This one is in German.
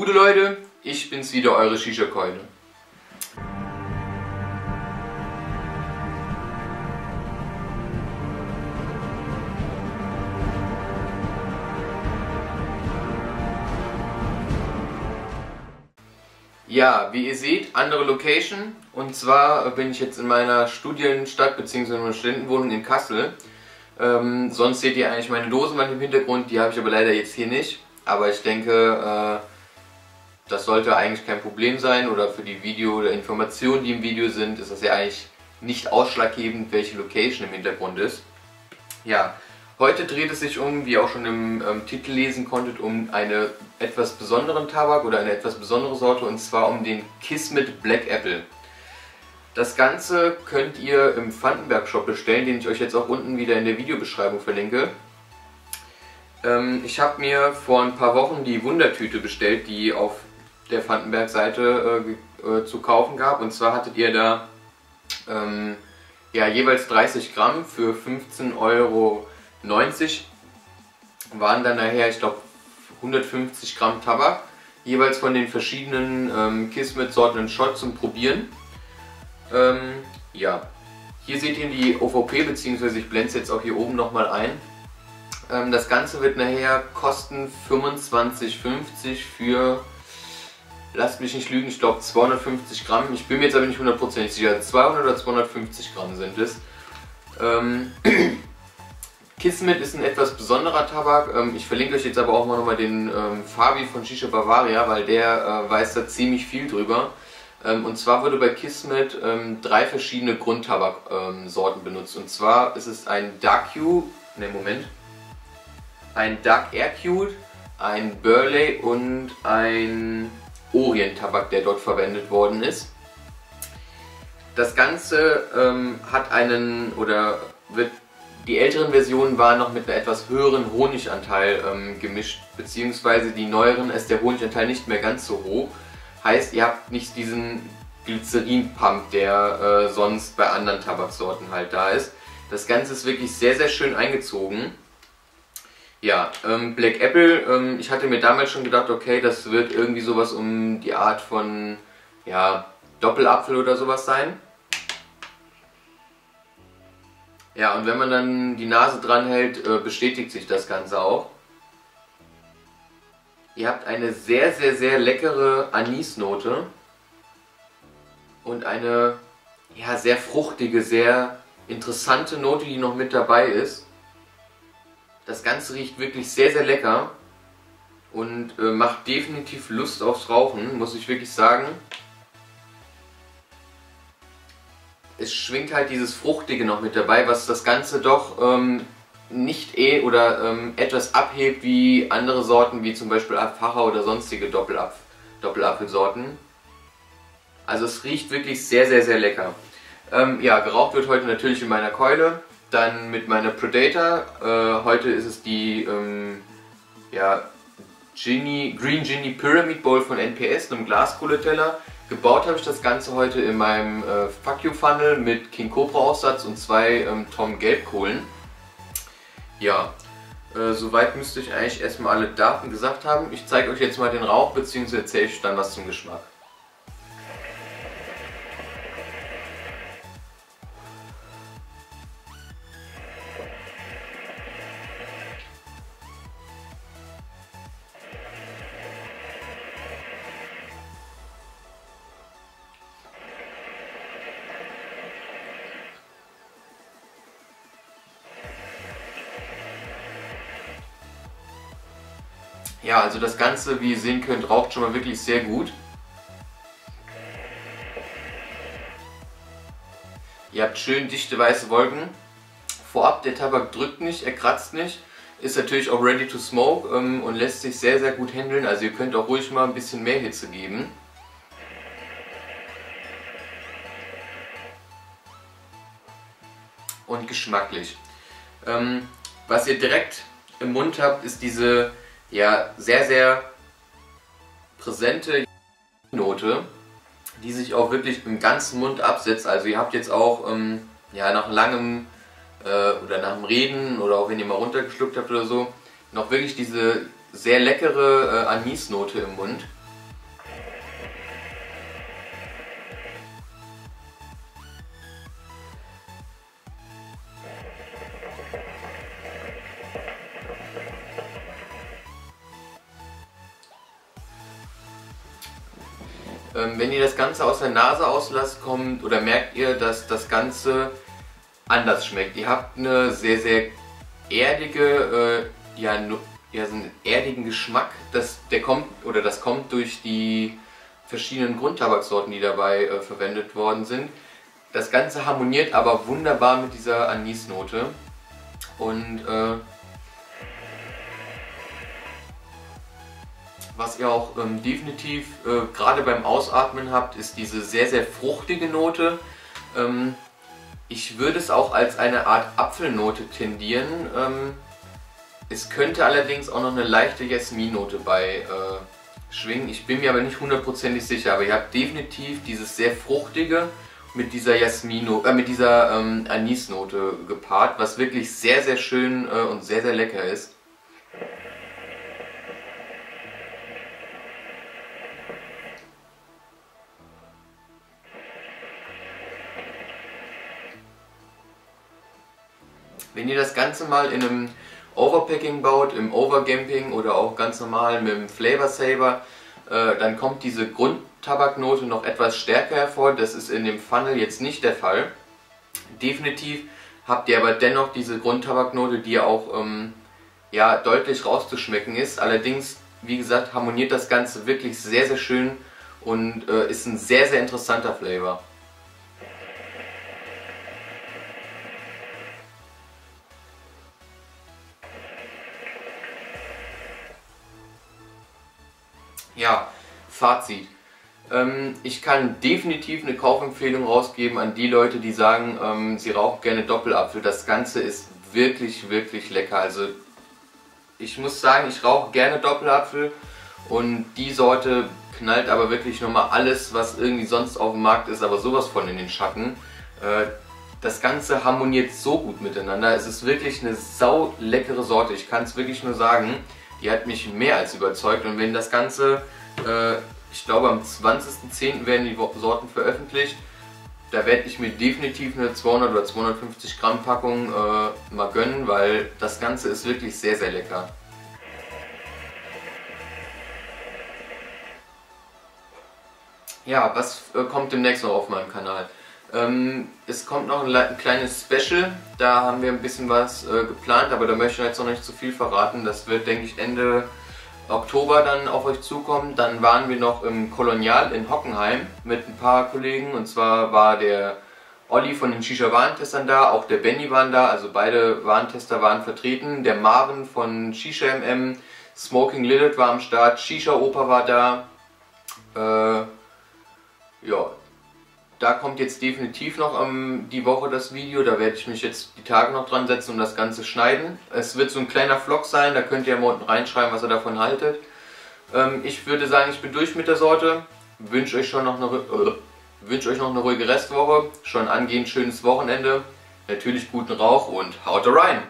Gute Leute, ich bin's wieder, eure Shisha-Keule. Ja, wie ihr seht, andere Location. Und zwar bin ich jetzt in meiner Studienstadt bzw. in meiner Studentenwohnung in Kassel. Ähm, sonst seht ihr eigentlich meine Dosenwand im Hintergrund, die habe ich aber leider jetzt hier nicht. Aber ich denke, äh, sollte eigentlich kein Problem sein oder für die Video oder Informationen, die im Video sind, ist das ja eigentlich nicht ausschlaggebend, welche Location im Hintergrund ist. Ja, Heute dreht es sich um, wie ihr auch schon im ähm, Titel lesen konntet, um einen etwas besonderen Tabak oder eine etwas besondere Sorte und zwar um den Kismet Black Apple. Das Ganze könnt ihr im Vandenberg Shop bestellen, den ich euch jetzt auch unten wieder in der Videobeschreibung verlinke. Ähm, ich habe mir vor ein paar Wochen die Wundertüte bestellt, die auf der Vandenberg Seite äh, äh, zu kaufen gab und zwar hattet ihr da ähm, ja, jeweils 30 Gramm für 15 Euro 90 waren dann nachher, ich glaube, 150 Gramm Tabak, jeweils von den verschiedenen ähm, Kismet-Sorten und Shot zum Probieren. Ähm, ja, hier seht ihr die OVP, beziehungsweise ich blende es jetzt auch hier oben nochmal ein. Ähm, das Ganze wird nachher kosten 25,50 für, lasst mich nicht lügen, ich glaube 250 Gramm. Ich bin mir jetzt aber nicht hundertprozentig sicher, 200 oder 250 Gramm sind es. Ähm, Kismet ist ein etwas besonderer Tabak. Ähm, ich verlinke euch jetzt aber auch mal nochmal den ähm, Fabi von Shisha Bavaria, weil der äh, weiß da ziemlich viel drüber. Ähm, und zwar wurde bei Kismet ähm, drei verschiedene Grundtabaksorten benutzt. Und zwar ist es ein Dark Hue, ne Moment, ein Dark Air Cute, ein Burley und ein Orient Tabak, der dort verwendet worden ist. Das Ganze ähm, hat einen oder wird die älteren Versionen waren noch mit einem etwas höheren Honiganteil ähm, gemischt, beziehungsweise die neueren ist der Honiganteil nicht mehr ganz so hoch. Heißt, ihr habt nicht diesen Glycerin-Pump, der äh, sonst bei anderen Tabaksorten halt da ist. Das Ganze ist wirklich sehr, sehr schön eingezogen. Ja, ähm, Black Apple, ähm, ich hatte mir damals schon gedacht, okay, das wird irgendwie sowas um die Art von, ja, Doppelapfel oder sowas sein. Ja, und wenn man dann die Nase dran hält, äh, bestätigt sich das Ganze auch. Ihr habt eine sehr, sehr, sehr leckere Anisnote und eine ja, sehr fruchtige, sehr interessante Note, die noch mit dabei ist. Das Ganze riecht wirklich sehr, sehr lecker und äh, macht definitiv Lust aufs Rauchen, muss ich wirklich sagen. es schwingt halt dieses Fruchtige noch mit dabei, was das Ganze doch ähm, nicht eh oder ähm, etwas abhebt wie andere Sorten, wie zum Beispiel Facher oder sonstige Doppelapf Doppelapfelsorten. Also es riecht wirklich sehr, sehr, sehr lecker. Ähm, ja, geraucht wird heute natürlich in meiner Keule, dann mit meiner Predator. Äh, heute ist es die ähm, ja, Ginny, Green Ginny Pyramid Bowl von NPS, einem Glaskohleteller. Gebaut habe ich das Ganze heute in meinem äh, Fuck You Funnel mit King Cobra Aussatz und zwei ähm, Tom Gelbkohlen. Ja, äh, soweit müsste ich eigentlich erstmal alle Daten gesagt haben. Ich zeige euch jetzt mal den Rauch bzw. erzähle ich dann was zum Geschmack. Ja, also das Ganze, wie ihr sehen könnt, raucht schon mal wirklich sehr gut. Ihr habt schön dichte weiße Wolken. Vorab, der Tabak drückt nicht, er kratzt nicht. Ist natürlich auch ready to smoke ähm, und lässt sich sehr, sehr gut handeln. Also ihr könnt auch ruhig mal ein bisschen mehr Hitze geben. Und geschmacklich. Ähm, was ihr direkt im Mund habt, ist diese ja sehr, sehr präsente Note, die sich auch wirklich im ganzen Mund absetzt. Also ihr habt jetzt auch ähm, ja, nach langem äh, oder nach dem Reden oder auch wenn ihr mal runtergeschluckt habt oder so, noch wirklich diese sehr leckere äh, Anisnote im Mund. Ähm, wenn ihr das Ganze aus der Nase auslasst, kommt oder merkt ihr, dass das Ganze anders schmeckt. Ihr habt eine sehr, sehr erdige, äh, ja, ja, so einen erdigen Geschmack. Das, der kommt, oder das kommt durch die verschiedenen Grundtabaksorten, die dabei äh, verwendet worden sind. Das Ganze harmoniert aber wunderbar mit dieser Anisnote. Und äh, was ihr auch ähm, definitiv äh, gerade beim Ausatmen habt, ist diese sehr, sehr fruchtige Note. Ähm, ich würde es auch als eine Art Apfelnote tendieren. Ähm, es könnte allerdings auch noch eine leichte Jasminnote bei äh, schwingen. Ich bin mir aber nicht hundertprozentig sicher, aber ihr habt definitiv dieses sehr fruchtige mit dieser Jasmino, äh, mit dieser ähm, Anisnote gepaart, was wirklich sehr, sehr schön äh, und sehr, sehr lecker ist. Wenn ihr das Ganze mal in einem Overpacking baut, im Overgamping oder auch ganz normal mit dem Flavor Saver, äh, dann kommt diese Grundtabaknote noch etwas stärker hervor. Das ist in dem Funnel jetzt nicht der Fall. Definitiv habt ihr aber dennoch diese Grundtabaknote, die auch ähm, ja, deutlich rauszuschmecken ist. Allerdings, wie gesagt, harmoniert das Ganze wirklich sehr, sehr schön und äh, ist ein sehr, sehr interessanter Flavor. Fazit. Ähm, ich kann definitiv eine Kaufempfehlung rausgeben an die Leute, die sagen, ähm, sie rauchen gerne Doppelapfel. Das Ganze ist wirklich, wirklich lecker. Also ich muss sagen, ich rauche gerne Doppelapfel und die Sorte knallt aber wirklich nochmal alles, was irgendwie sonst auf dem Markt ist, aber sowas von in den Schatten. Äh, das Ganze harmoniert so gut miteinander. Es ist wirklich eine sau leckere Sorte. Ich kann es wirklich nur sagen die hat mich mehr als überzeugt und wenn das Ganze, äh, ich glaube am 20.10. werden die Sorten veröffentlicht, da werde ich mir definitiv eine 200 oder 250 Gramm Packung äh, mal gönnen, weil das Ganze ist wirklich sehr, sehr lecker. Ja, was äh, kommt demnächst noch auf meinem Kanal? Ähm, es kommt noch ein, ein, kleines Special, da haben wir ein bisschen was äh, geplant, aber da möchte ich jetzt noch nicht zu viel verraten. Das wird, denke ich, Ende Oktober dann auf euch zukommen. Dann waren wir noch im Kolonial in Hockenheim mit ein paar Kollegen und zwar war der Olli von den Shisha-Warentestern da, auch der Benny waren da, also beide Warentester waren vertreten. Der Marvin von Shisha MM, Smoking Lilith war am Start, Shisha Opa war da. Äh, ja, da kommt jetzt definitiv noch um, die Woche das Video. Da werde ich mich jetzt die Tage noch dran setzen und das Ganze schneiden. Es wird so ein kleiner Vlog sein, da könnt ihr mal unten reinschreiben, was ihr davon haltet. Ähm, ich würde sagen, ich bin durch mit der Sorte. Wünsche euch schon noch eine, äh, wünsche euch noch eine ruhige Restwoche. Schon angehend schönes Wochenende. Natürlich guten Rauch und haut rein!